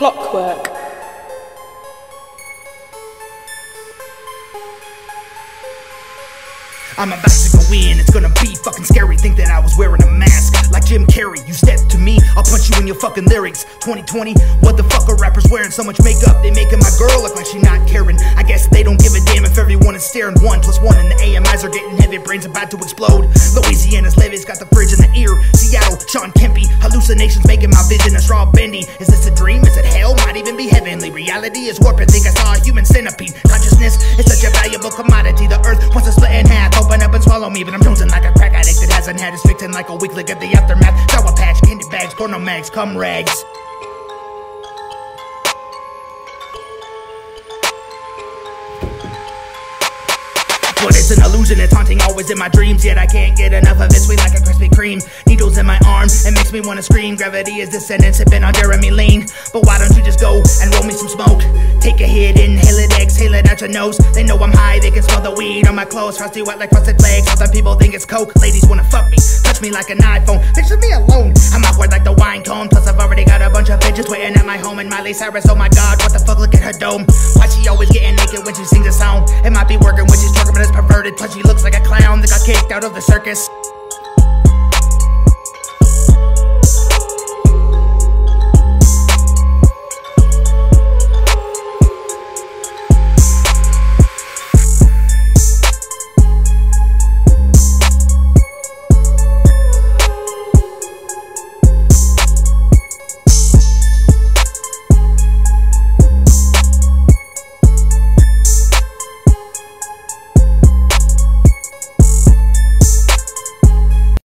Clockwerk. I'm about to go in, it's gonna be fucking scary. Think that I was wearing a mask like Jim Carrey. You step to me, I'll punch you in your fucking larynx. 2020, what the fuck are rappers wearing so much makeup? They making my girl look like she not caring. I guess they don't give a damn if everyone is staring. One plus one, and the AMIs are getting heavy, brains about to explode. Louisiana's levees got the Shawn Kempy, hallucinations making my vision a straw bendy. Is this a dream? Is it hell? Might even be heavenly. Reality is warping. Think I saw a human centipede. Consciousness is such a valuable commodity. The earth wants to split in half. Open up and swallow me, but I'm jonesing like a crack addict that hasn't had his fix in like a week. Look at the aftermath. Sour patch, candy bags, porno mags, cum rags. But it's an illusion, it's haunting always in my dreams. Yet I can't get enough of it, sweet like a Krispy Kreme. Needles in my arm, it makes me wanna scream. Gravity is descending, sipping on Jeremy Lean. But why don't you just go and roll me some smoke? Take a hit, inhale it, exhale it out your nose. They know I'm high, they can smell the weed on my clothes. Frosty wet like frosted flakes. Other people think it's coke. Ladies wanna fuck me, touch me like an iPhone. Picture me alone. I'm awkward like the wine cone. Plus I've already got a bunch of bitches waiting at my home in Miley Cyrus. Oh my god, what the fuck? Look at her dome. Why she always getting naked when she sings a song? It might be working when she's talking, but it's perverted. Plus she looks like a clown that got kicked out of the circus.